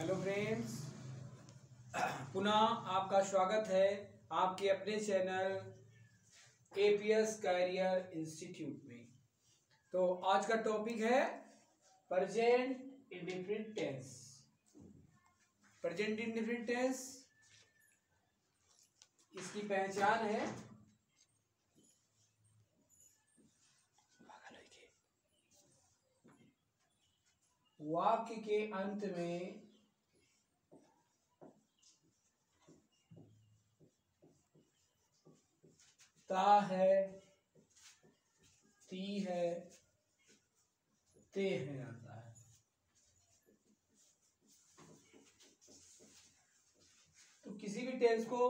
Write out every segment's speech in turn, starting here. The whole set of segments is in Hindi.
हेलो फ्रेंड्स पुनः आपका स्वागत है आपके अपने चैनल एपीएस कैरियर इंस्टीट्यूट में। तो आज का टॉपिक है present indefinite tense present indefinite tense इसकी पहचान है वाक्य के अंत में ता है, ती है, ते है आता है। तो किसी भी टेंस को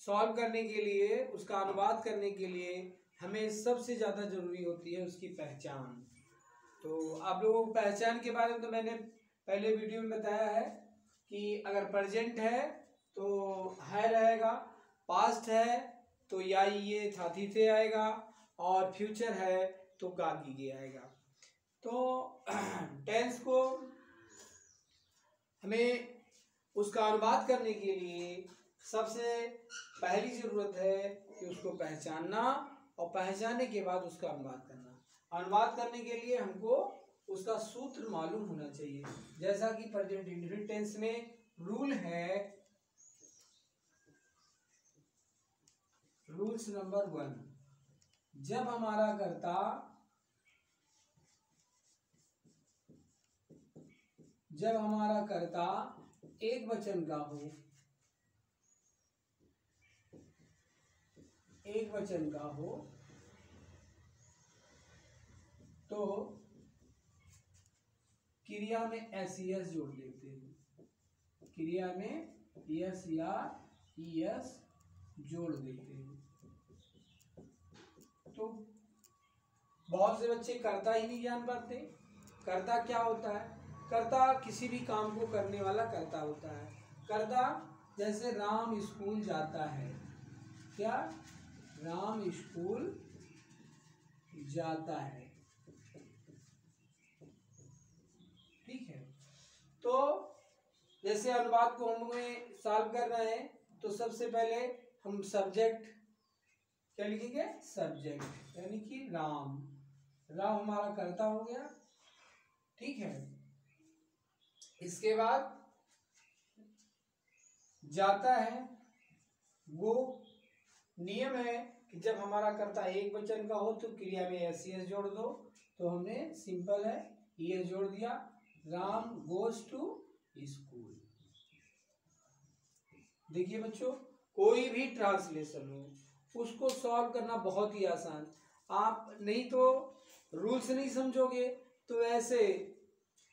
सॉल्व करने के लिए, उसका अनुवाद करने के लिए हमें सबसे ज़्यादा ज़रूरी होती है उसकी पहचान। तो आप लोगों को पहचान के बारे में तो मैंने पहले वीडियो में बताया है कि अगर प्रेजेंट है तो है रहेगा पास्ट है तो या ये था थी थे आएगा और फ्यूचर है तो गागी गे आएगा। तो टेंस को हमें उसका अनुवाद करने के लिए सबसे पहली ज़रूरत है कि उसको पहचानना और पहचानने के बाद उसका अनुवाद करना। अनुवाद करने के लिए हमको उसका सूत्र मालूम होना चाहिए। जैसा कि प्रेजेंट इंडिफिनिट टेंस में रूल है रूल्स नंबर वन, जब हमारा कर्ता जब हमारा कर्ता एक वचन का हो, एक वचन का हो तो क्रिया में एस एस जोड़ देते हैं। क्रिया में एस या ई, एस जोड़ देते हैं। तो बहुत से बच्चे कर्ता ही नहीं जान पाते। कर्ता क्या होता है? कर्ता किसी भी काम को करने वाला कर्ता होता है। कर्ता जैसे राम स्कूल जाता है। क्या? राम स्कूल जाता है। ठीक है। तो जैसे अनुवाद को हमें सॉल्व करना है तो सबसे पहले हम सब्जेक्ट क्या लिखेंगे? सब्जेक्ट यानी कि राम। राम हमारा कर्ता हो गया। ठीक है? इसके बाद जाता है वो नियम है कि जब हमारा कर्ता एक वचन का हो तो क्रिया में एस एस जोड़ दो। तो हमने सिंपल है ये जोड़ दिया। राम गोज टू स्कूल देखिए बच्चों, कोई भी ट्रांसलेशन हो उसको सॉल्व करना बहुत ही आसान। आप नहीं तो रूल्स नहीं समझोगे तो ऐसे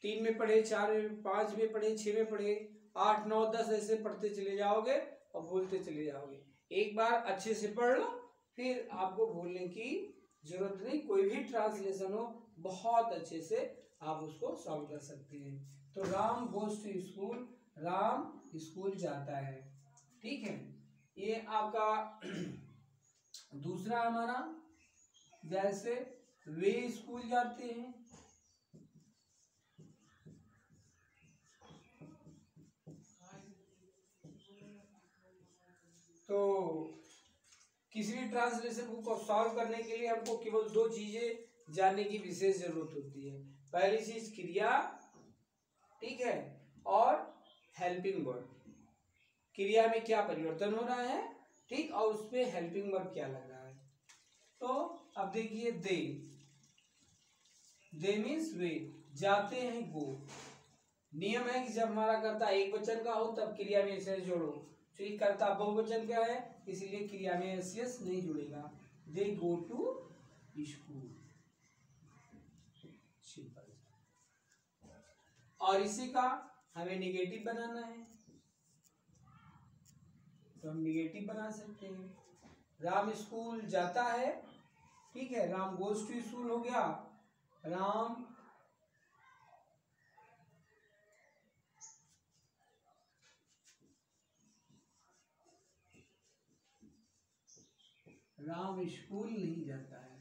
तीन में पढ़े, चार में, पाँच में पढ़े, छह में पढ़े, आठ, नौ, दस ऐसे पढ़ते चले जाओगे और बोलते चले जाओगे। एक बार अच्छे से पढ़ लो, फिर आपको भूलने की ज़रूरत नहीं, कोई भी ट्रांसलेशन हो, बहुत अच्छे से आप उसको सॉल्व कर सकते हैं। तो Ram goes to school Ram school जाता है। ठीक है? ये आपका दूसरा हमारा, जैसे वे स्कूल जाते हैं। तो किसी भी ट्रांसलेशन को सॉल्व करने के लिए हमको केवल दो चीज़ें जानने की विशेष ज़रूरत होती है। पहली चीज़ क्रिया, ठीक है, और हेल्पिंग वर्ड क्रिया में क्या परिवर्तन हो रहा है? ठीक, और उसमें हेल्पिंग वर्ब क्या लग रहा है? तो अब देखिए दे। दे मीन्स वे, जाते हैं गो नियम है कि जब हमारा कर्ता एक वचन का हो, तब क्रिया में एस जोड़ो। क्योंकि कर्ता बहुवचन का है, इसीलिए क्रिया में एस नहीं जुड़ेगा। दे गो टू स्कूल और इसी का हमें निगेटिव बनाना है। तो हम निगेटिव बना सकते हैं। राम स्कूल जाता है, ठीक है? राम गोज टू स्कूल हो गया। राम राम स्कूल नहीं जाता है।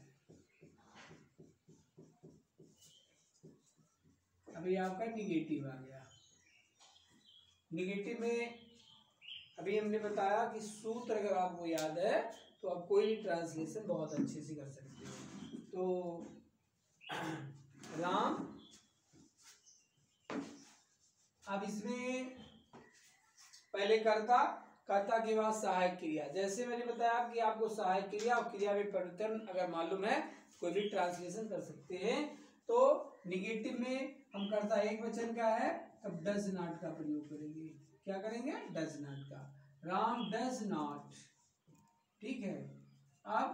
अभी आपका निगेटिव आ गया। निगेटिव में अभी हमने बताया कि सूत्र अगर आपको याद है तो आप कोई भी ट्रांसलेशन बहुत अच्छे से कर सकते हो। तो राम, अब इसमें पहले कर्ता कर्ता के बाद सहायक क्रिया। जैसे मैंने बताया कि आपको सहायक क्रिया और क्रिया में परिवर्तन अगर मालूम है, कोई भी ट्रांसलेशन कर सकते हैं। तो निगेटिव में हम करता एक वचन का है, तब डज नॉट का प्रयोग करेंगे। क्या करेंगे? डज नॉट का। राम डज नॉट ठीक है? अब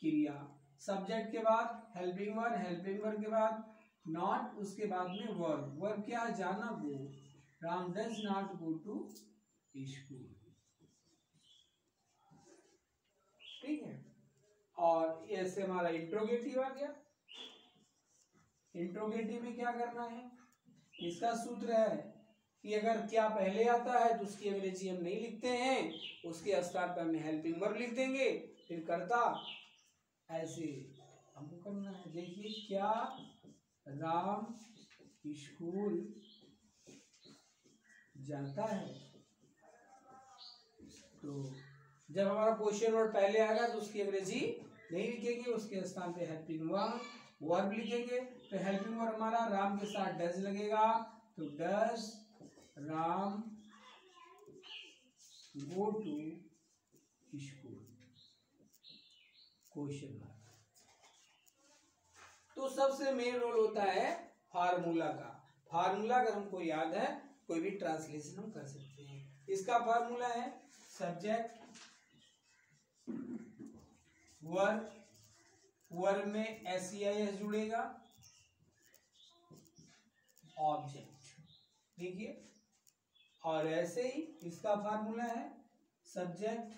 क्रिया। सब्जेक्ट के बाद हेल्पिंग वर्ड हेल्पिंग वर्ड के बाद नॉट उसके बाद में वर्ब वर्ब क्या जाना go Ram does not go to school ठीक है? और ऐसे हमारा इंट्रोगेटिव आ गया। इंट्रोगेटिव में क्या करना है? इसका सूत्र है कि अगर क्या पहले आता है तो उसकी अंग्रेज़ी हम नहीं लिखते हैं, उसके स्थान पर हम हेल्पिंग वर्ब लिख देंगे। फिर करता, ऐसे हमको करना है। देखिए क्या राम स्कूल जाता है। तो जब हमारा क्वेश्चन वर्ड पहले आएगा तो उसकी अंग्रेज़ी नहीं लिखेंगे, उसके स्थान पे हेल्पिंग वर्ब वर्ब लिखेंगे। तो हेल्पिंग वर्ब हमारा राम के साथ डज लगेगा। तो does Ram go to school. Question mark तो सबसे मेन रोल होता है फार्मूला का। फार्मूला अगर हमको याद है, कोई भी ट्रांसलेशन हम कर सकते हैं। इसका फार्मूला है सब्जेक्ट वर्ब वर्ब में एस सी आई एस जुड़ेगा। ऑब्जेक्ट देखिए। और ऐसे ही इसका फार्मूला है subject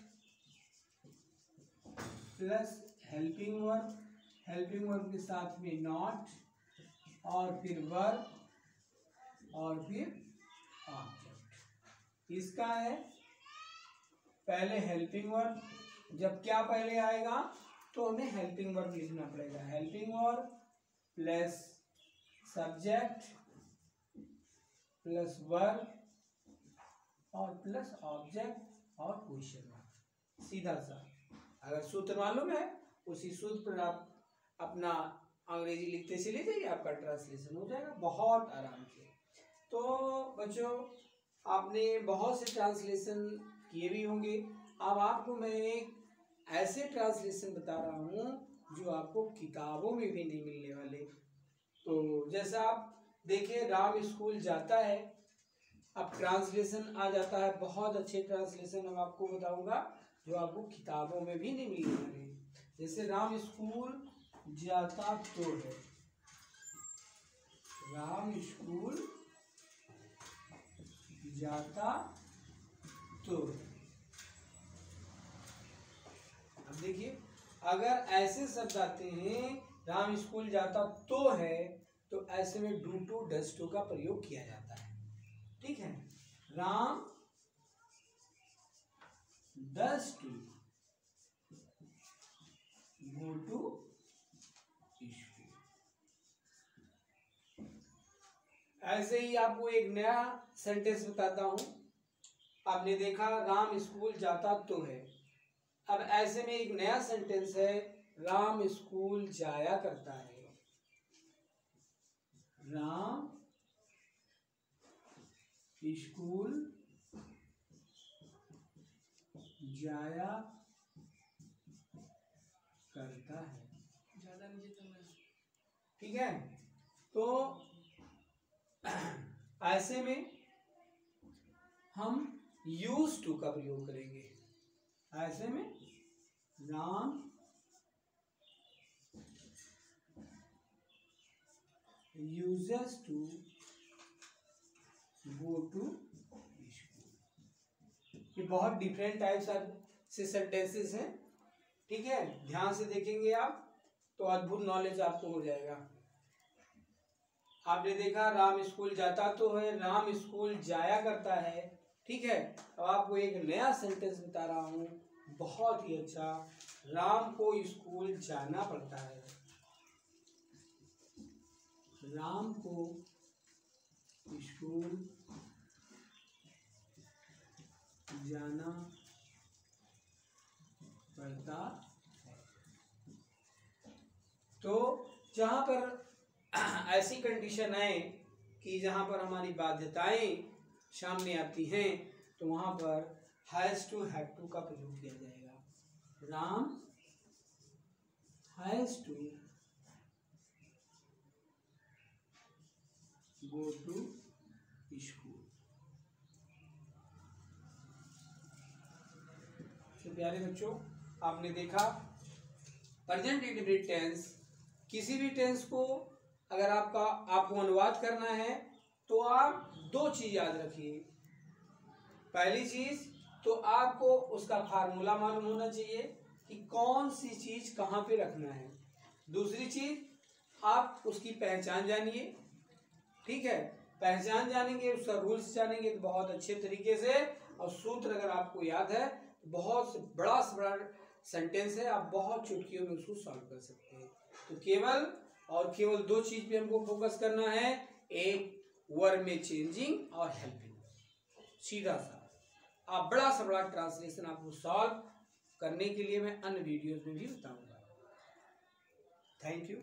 plus helping verb helping verb के साथ में नॉट और फिर वर्ब और फिर ऑब्जेक्ट इसका है पहले हेल्पिंग वर्ब जब क्या पहले आएगा तो हमें हेल्पिंग वर्ब लिखना पड़ेगा. Helping verb plus subject plus verb और प्लस ऑब्जेक्ट और क्वेश्चन मार्क। सीधा सा। अगर सूत्र मालूम है, उसी सूत्र पर आप अपना अंग्रेज़ी लिखते चले जाइए, आपका ट्रांसलेशन हो जाएगा। बहुत आराम से। तो बच्चों, आपने बहुत से ट्रांसलेशन किए भी होंगे। अब आपको मैं एक ऐसे ट्रांसलेशन बता रहा हूँ, जो आपको किताबों में भी नहीं मिलने वाले। तो जैसा आप देखिए, राम स्कूल जाता है अब ट्रांसलेशन आ जाता है। बहुत अच्छे ट्रांसलेशन हम आपको बताऊँगा, जो आपको किताबों में भी नहीं वाले जैसे राम स्कूल जाता तो है। राम स्कूल जाता तो अब देखिए, अगर ऐसे शब्द आते हैं, राम स्कूल जाता तो है तो ऐसे में डू टू डस टू का प्रयोग किया जाता है। ठीक है? Ram does to go to ऐसे ही आपको एक नया सेंटेंस बताता हूँ। आपने देखा, राम स्कूल जाता तो है। अब ऐसे में एक नया सेंटेंस है, राम स्कूल जाया करता है राम स्कूल जाया करता है। ज़्यादा ठीक है? तो ऐसे में हम यूज़ टू का प्रयोग करेंगे। ऐसे में Ram uses to go to ये बहुत डिफरेंट टाइप्स ऑफ़ से सेंटेंसेस हैं। ठीक है? ध्यान से देखेंगे आप तो अद्भुत नॉलेज आपको हो जाएगा। आपने देखा, राम स्कूल जाता तो है, राम स्कूल जाया करता है। ठीक है? अब आपको एक नया सेंटेंस बता रहा हूँ। बहुत ही अच्छा। राम को स्कूल जाना पड़ता है। राम को स्कूल जाना पड़ता है तो जहाँ पर ऐसी कंडीशन है कि जहाँ पर हमारी बाध्यताएँ सामने आती हैं तो वहाँ पर हैज़ टू हैव टू का प्रयोग किया जाएगा। Ram has to go to school तो प्यारे बच्चों, आपने देखा प्रेजेंट इंडिफिनिट टेंस किसी भी टेंस को अगर आपका, आपको अनुवाद करना है तो आप दो चीज़ याद रखिए। पहली चीज़ तो आपको उसका फार्मूला मालूम होना चाहिए कि कौन सी चीज़ कहाँ पे रखना है। दूसरी चीज़, आप उसकी पहचान जानिए। ठीक है? पहचान जानेंगे, उसका रूल्स जानेंगे तो बहुत अच्छे तरीके से, और सूत्र अगर आपको याद है बहुत बड़ा बड़ा सेंटेंस है, आप बहुत चुटकियों में उसको सॉल्व कर सकते हैं। तो केवल और केवल दो चीज़ पे हमको फोकस करना है, एक वर्ड में चेंजिंग और हेल्पिंग सीधा सा, आप बड़ा सा बड़ा ट्रांसलेशन आपको सॉल्व करने के लिए मैं अन्य वीडियोस में भी बताऊँगा। Thank you